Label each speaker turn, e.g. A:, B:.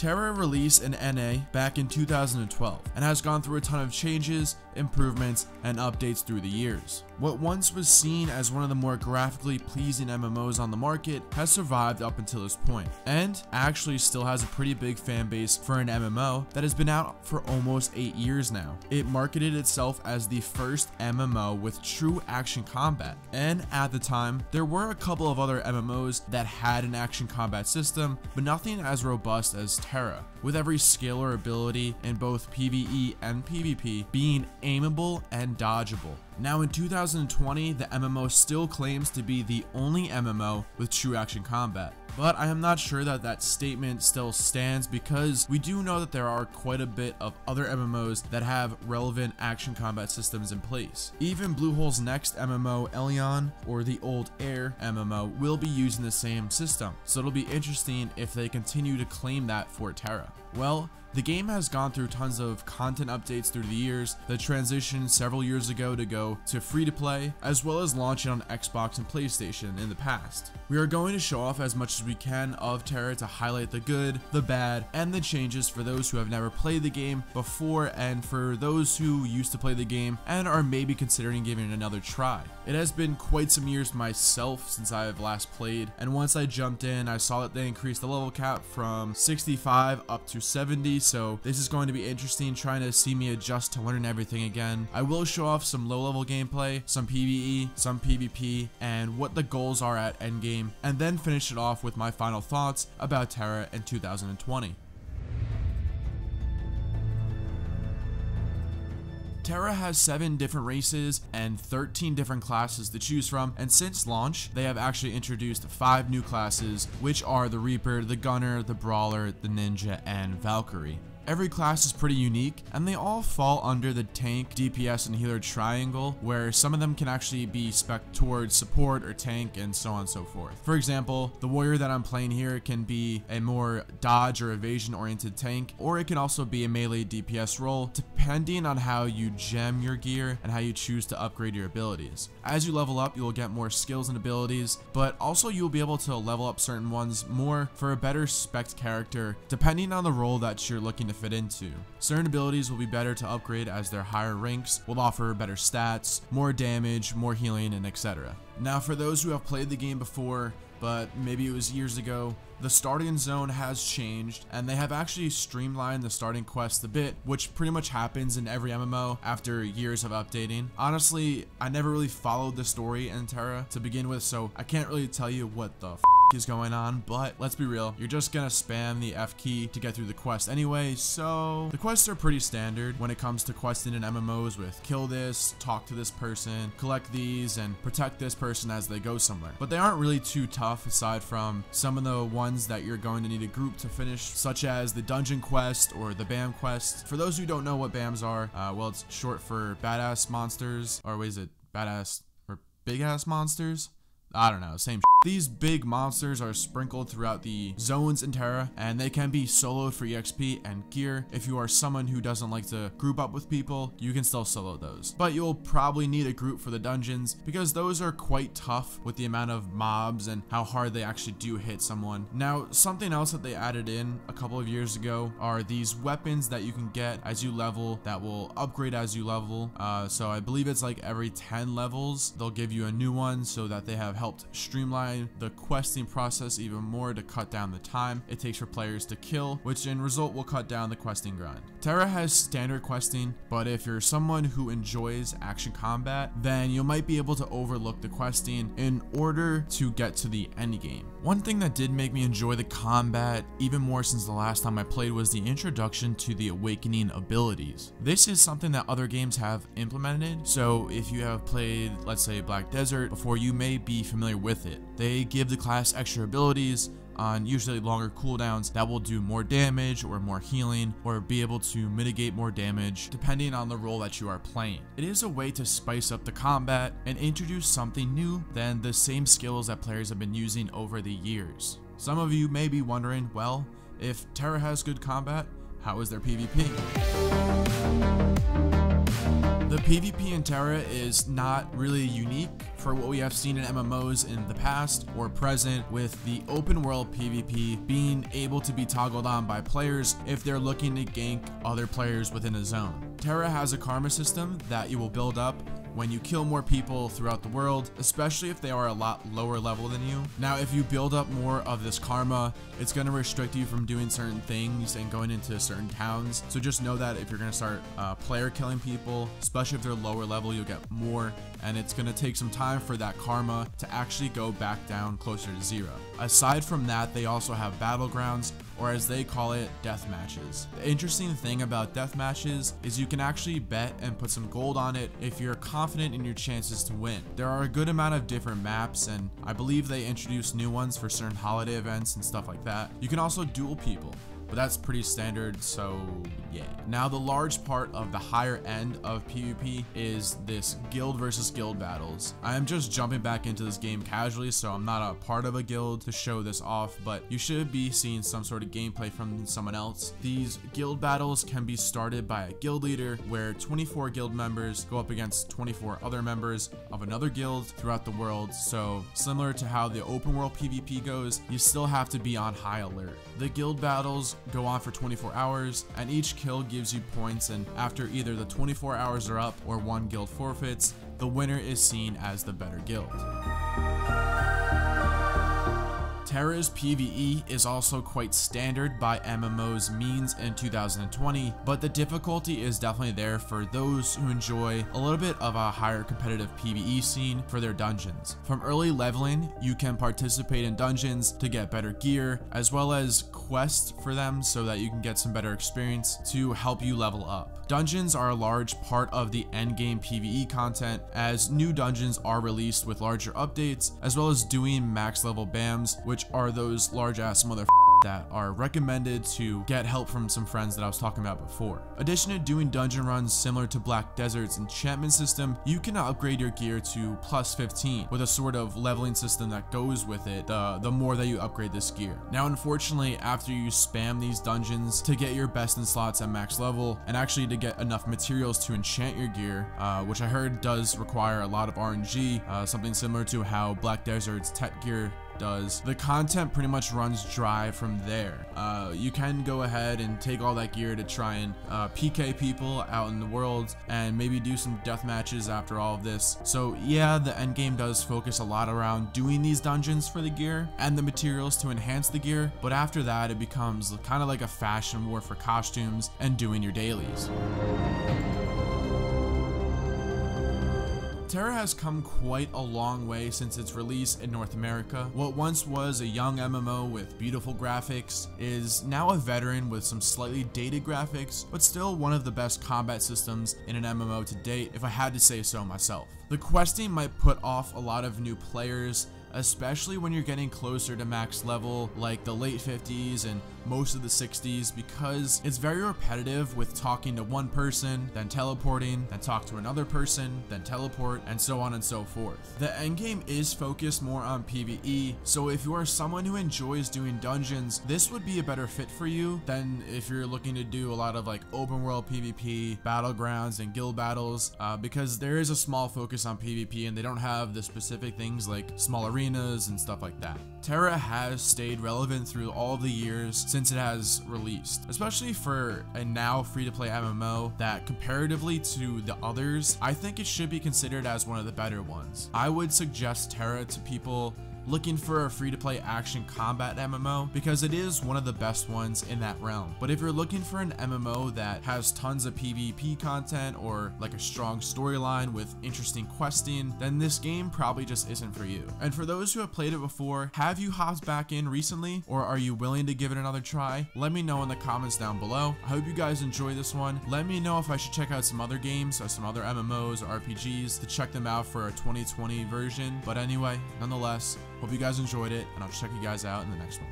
A: TERA released an NA back in 2012 and has gone through a ton of changes, improvements, and updates through the years. What once was seen as one of the more graphically pleasing MMOs on the market has survived up until this point, and actually still has a pretty big fan base for an MMO that has been out for almost 8 years now. It marketed itself as the first MMO with true action combat, and at the time, there were a couple of other MMOs that had an action combat system, but nothing as robust as TERA, with every skill or ability in both PvE and PvP being aimable and dodgeable. Now in 2020, the MMO still claims to be the only MMO with true action combat. But I am not sure that that statement still stands because we do know that there are quite a bit of other MMOs that have relevant action combat systems in place. Even Bluehole's next MMO, Elyon, or the old A:IR MMO, will be using the same system, so it'll be interesting if they continue to claim that for TERA. Well, the game has gone through tons of content updates through the years, the transition several years ago to go to free to play, as well as launching on Xbox and PlayStation in the past. We are going to show off as much as we can of TERA to highlight the good, the bad, and the changes for those who have never played the game before and for those who used to play the game and are maybe considering giving it another try. It has been quite some years myself since I have last played, and once I jumped in, I saw that they increased the level cap from 65 up to 70, so this is going to be interesting trying to see me adjust to learning everything again. I will show off some low level gameplay, some PvE, some PvP, and what the goals are at endgame, and then finish it off with my final thoughts about TERA in 2020. TERA has 7 different races and 13 different classes to choose from, and since launch, they have actually introduced 5 new classes, which are the Reaper, the Gunner, the Brawler, the Ninja, and Valkyrie. Every class is pretty unique, and they all fall under the tank, DPS, and healer triangle, where some of them can actually be spec towards support or tank and so on and so forth. For example, the warrior that I'm playing here can be a more dodge or evasion oriented tank, or it can also be a melee DPS role, depending on how you gem your gear and how you choose to upgrade your abilities. As you level up, you will get more skills and abilities, but also you will be able to level up certain ones more for a better spec character, depending on the role that you're looking to fit into. Certain abilities will be better to upgrade as their higher ranks will offer better stats, more damage, more healing, and etc. Now for those who have played the game before, but maybe it was years ago, the starting zone has changed and they have actually streamlined the starting quest a bit, which pretty much happens in every MMO after years of updating. Honestly, I never really followed the story in TERA to begin with, so I can't really tell you what the is going on, but let's be real, you're just gonna spam the F key to get through the quest anyway, so the quests are pretty standard when it comes to questing in MMOs with kill this, talk to this person, collect these, and protect this person as they go somewhere. But they aren't really too tough aside from some of the ones that you're going to need a group to finish, such as the dungeon quest or the BAM quest. For those who don't know what BAMs are, uh, well, it's short for badass monsters, or what is it, badass or big ass monsters? I don't know, same these big monsters are sprinkled throughout the zones in TERA, and they can be soloed for EXP and gear. If you are someone who doesn't like to group up with people, you can still solo those. But you'll probably need a group for the dungeons, because those are quite tough with the amount of mobs and how hard they actually do hit someone. Now, something else that they added in a couple of years ago are these weapons that you can get as you level that will upgrade as you level. Uh, so I believe it's like every 10 levels, they'll give you a new one so that they have helped streamline the questing process even more to cut down the time it takes for players to kill, which in result will cut down the questing grind. TERA has standard questing, but if you're someone who enjoys action combat, then you might be able to overlook the questing in order to get to the end game. One thing that did make me enjoy the combat even more since the last time I played was the introduction to the awakening abilities. This is something that other games have implemented, so if you have played, let's say, Black Desert before, you may be familiar with it. They give the class extra abilities on usually longer cooldowns that will do more damage or more healing or be able to mitigate more damage depending on the role that you are playing. It is a way to spice up the combat and introduce something new than the same skills that players have been using over the years. Some of you may be wondering, well, if TERA has good combat, how is their PvP? The PvP in TERA is not really unique for what we have seen in MMOs in the past or present with the open world PvP being able to be toggled on by players if they're looking to gank other players within a zone. TERA has a karma system that you will build up when you kill more people throughout the world, especially if they are a lot lower level than you. Now, if you build up more of this karma, it's going to restrict you from doing certain things and going into certain towns. So just know that if you're going to start uh, player killing people, especially if they're lower level, you'll get more and it's going to take some time for that karma to actually go back down closer to zero. Aside from that, they also have battlegrounds or as they call it, death matches. The interesting thing about death matches is you can actually bet and put some gold on it if you're confident in your chances to win. There are a good amount of different maps and I believe they introduce new ones for certain holiday events and stuff like that. You can also duel people but that's pretty standard, so yeah. Now the large part of the higher end of PvP is this guild versus guild battles. I am just jumping back into this game casually, so I'm not a part of a guild to show this off, but you should be seeing some sort of gameplay from someone else. These guild battles can be started by a guild leader where 24 guild members go up against 24 other members of another guild throughout the world, so similar to how the open world PvP goes, you still have to be on high alert. The guild battles go on for 24 hours, and each kill gives you points, and after either the 24 hours are up or one guild forfeits, the winner is seen as the better guild. TERA's PvE is also quite standard by MMO's means in 2020, but the difficulty is definitely there for those who enjoy a little bit of a higher competitive PvE scene for their dungeons. From early leveling, you can participate in dungeons to get better gear, as well as quests for them so that you can get some better experience to help you level up. Dungeons are a large part of the endgame PvE content as new dungeons are released with larger updates, as well as doing max level BAMs, which which are those large ass mother that are recommended to get help from some friends that I was talking about before. Addition to doing dungeon runs similar to Black Desert's enchantment system, you can upgrade your gear to plus 15 with a sort of leveling system that goes with it the, the more that you upgrade this gear. Now unfortunately after you spam these dungeons to get your best in slots at max level and actually to get enough materials to enchant your gear, uh, which I heard does require a lot of RNG, uh, something similar to how Black Desert's Tet gear does, the content pretty much runs dry from there. Uh, you can go ahead and take all that gear to try and uh, PK people out in the world and maybe do some death matches after all of this. So yeah, the end game does focus a lot around doing these dungeons for the gear and the materials to enhance the gear, but after that it becomes kind of like a fashion war for costumes and doing your dailies. TERA has come quite a long way since its release in North America. What once was a young MMO with beautiful graphics is now a veteran with some slightly dated graphics, but still one of the best combat systems in an MMO to date, if I had to say so myself. The questing might put off a lot of new players especially when you're getting closer to max level like the late 50s and most of the 60s because it's very repetitive with talking to one person, then teleporting, then talk to another person, then teleport, and so on and so forth. The endgame is focused more on PvE, so if you are someone who enjoys doing dungeons, this would be a better fit for you than if you're looking to do a lot of like open world PvP, battlegrounds, and guild battles, uh, because there is a small focus on PvP and they don't have the specific things like small arenas arenas and stuff like that. TERA has stayed relevant through all the years since it has released, especially for a now free-to-play MMO that comparatively to the others, I think it should be considered as one of the better ones. I would suggest TERA to people looking for a free-to-play action combat MMO because it is one of the best ones in that realm. But if you're looking for an MMO that has tons of PvP content or like a strong storyline with interesting questing, then this game probably just isn't for you. And for those who have played it before, have you hopped back in recently or are you willing to give it another try? Let me know in the comments down below. I hope you guys enjoy this one. Let me know if I should check out some other games or some other MMOs or RPGs to check them out for a 2020 version. But anyway, nonetheless, Hope you guys enjoyed it, and I'll check you guys out in the next one.